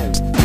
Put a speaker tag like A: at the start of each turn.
A: Bye.